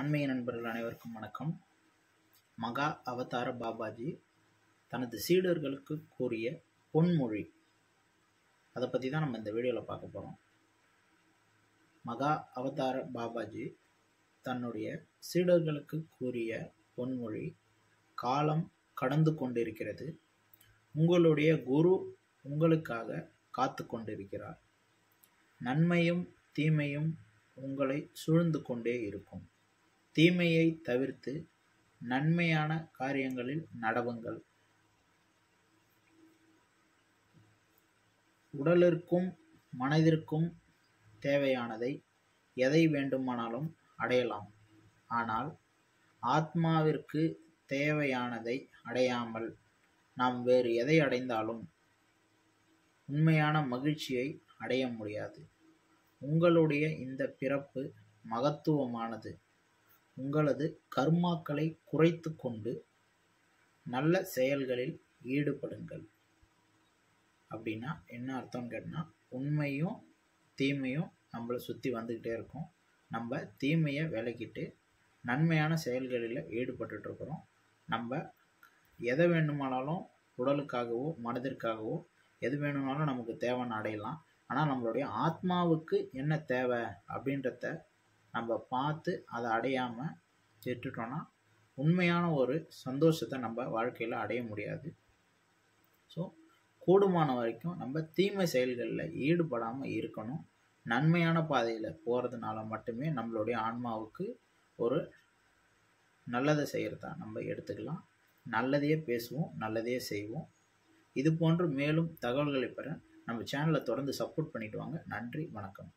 ஆன்மீக நண்பர்கள் அனைவருக்கும் வணக்கம். மகா அவதார பாபாஜி தனது சீடர்களுக்கு கூறிய பொன்மொழி. அதை பற்றி தான் நம்ம இந்த வீடியோவில் பார்க்க போகிறோம் மகா அவதார பாபாஜி தன்னுடைய சீடர்களுக்கு கூறிய பொன்மொழி காலம் கடந்து கொண்டிருக்கிறது. உங்களுடைய குரு உங்களுக்காக காத்து கொண்டிருக்கிறார். நன்மையும் தீமையும் உங்களை சூழ்ந்து கொண்டே இருக்கும். தீமையை தவிர்த்து நன்மையான காரியங்களில் நடவுங்கள். உடலிற்கும் மனதிற்கும் தேவையானதை எதை வேண்டுமானாலும் அடையலாம். ஆனால் ஆத்மாவிற்கு தேவையானதை அடையாமல் நாம் வேறு எதை அடைந்தாலும் உண்மையான மகிழ்ச்சியை அடைய முடியாது. உங்களுடைய இந்த பிறப்பு மகத்துவமானது. உங்களது கர்மாக்களை குறைத்து கொண்டு நல்ல செயல்களில் ஈடுபடுங்கள். அப்படின்னா என்ன அர்த்தம்னு கேட்டால் உண்மையும் தீமையும் நம்மளை சுற்றி வந்துக்கிட்டே இருக்கும். நம்ம தீமையை விலக்கிட்டு நன்மையான செயல்களில் ஈடுபட்டுட்டு நம்ம எதை வேணுமானாலும் உடலுக்காகவோ மனதிற்காகவோ எது வேணும்னாலும் நமக்கு தேவைன்னு அடையலாம். ஆனால் நம்மளுடைய ஆத்மாவுக்கு என்ன தேவை அப்படின்றத நம்ம பார்த்து அதை அடையாமல் விட்டுட்டோன்னா உண்மையான ஒரு சந்தோஷத்தை நம்ம வாழ்க்கையில் அடைய முடியாது. ஸோ கூடுமான வரைக்கும் நம்ம தீமை செயல்களில் ஈடுபடாமல் இருக்கணும். நன்மையான பாதையில் போகிறதுனால மட்டுமே நம்மளுடைய ஆன்மாவுக்கு ஒரு நல்லதை செய்கிறதா நம்ம எடுத்துக்கலாம். நல்லதையே பேசுவோம் நல்லதையே செய்வோம். இது போன்று மேலும் தகவல்களை பெற நம்ம சேனலை தொடர்ந்து சப்போர்ட் பண்ணிவிட்டு வாங்க. நன்றி வணக்கம்.